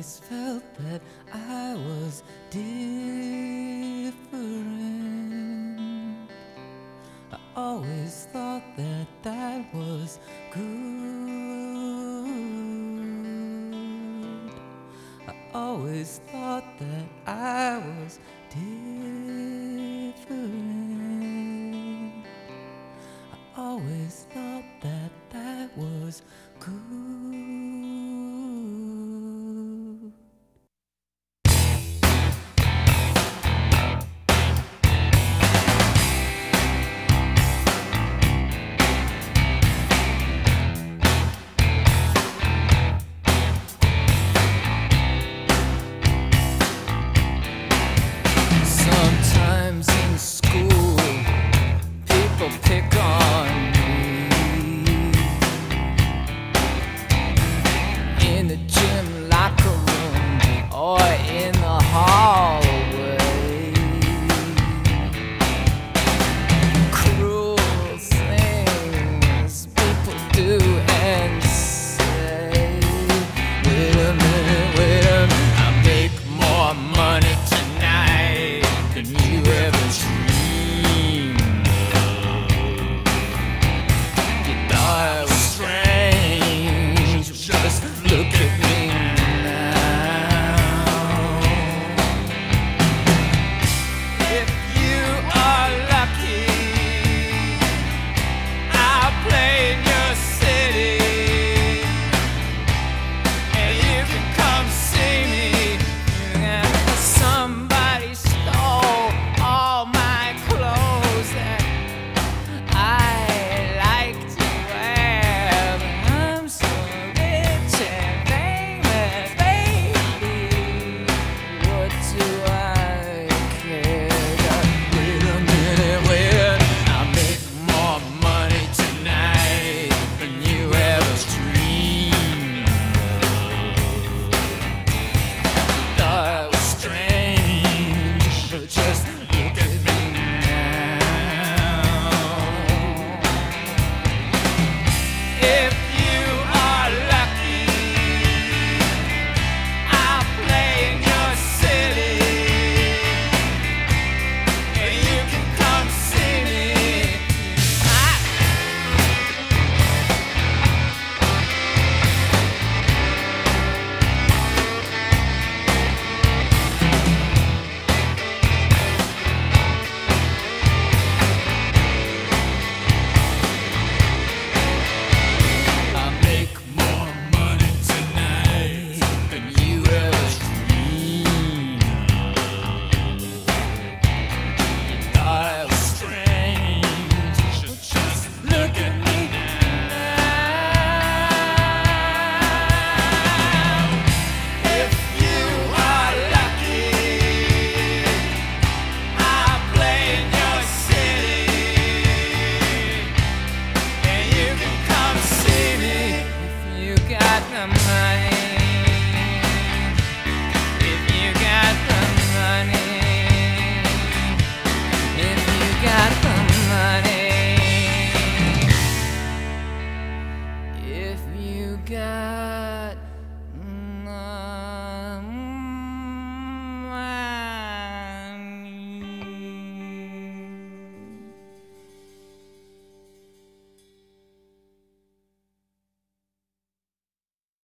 always felt that I was different. I always thought that that was good. I always thought that I was different. to